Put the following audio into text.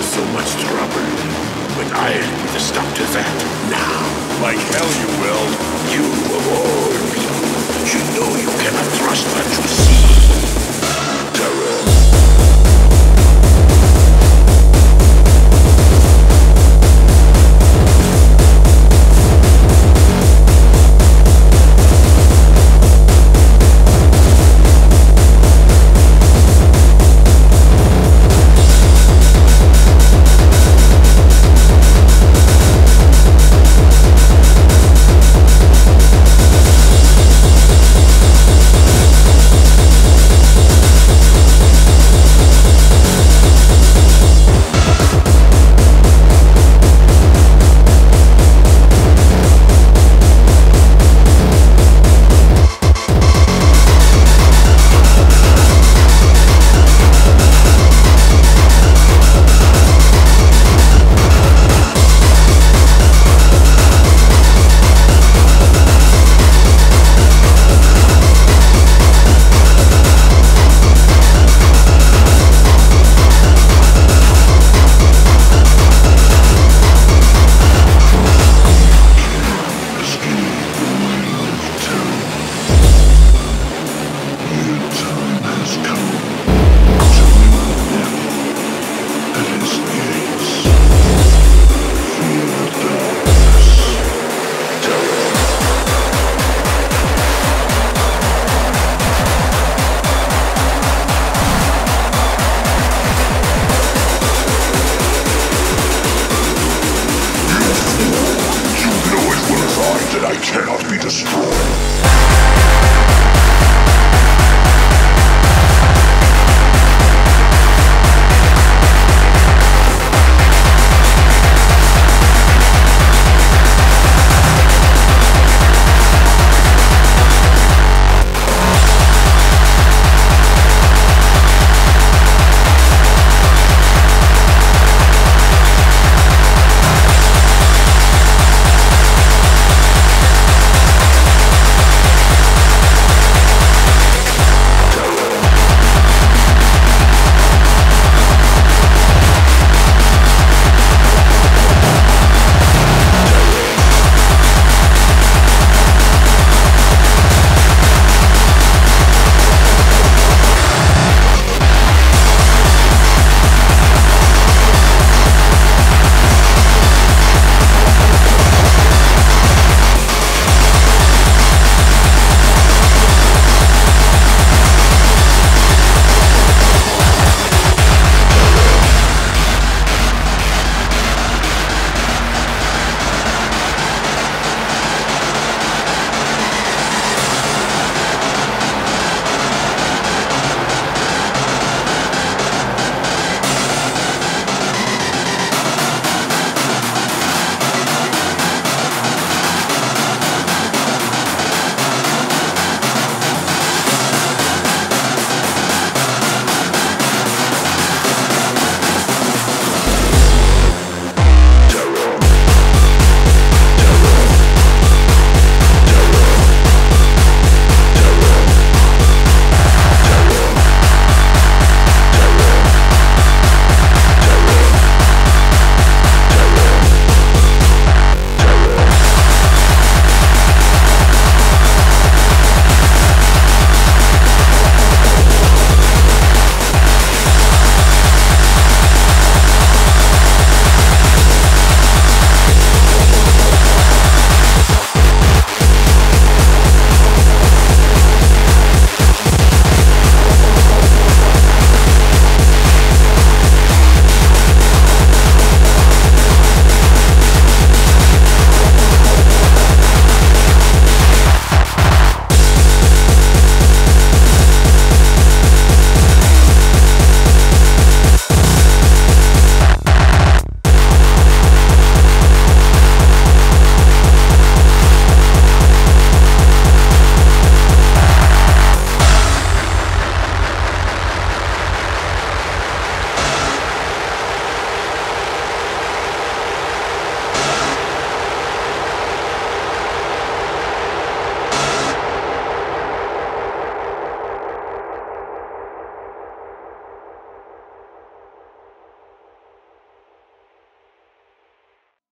So much trouble, but I'll put a stop to that now. Like hell you will. You, of all people, should know you cannot trust what you see.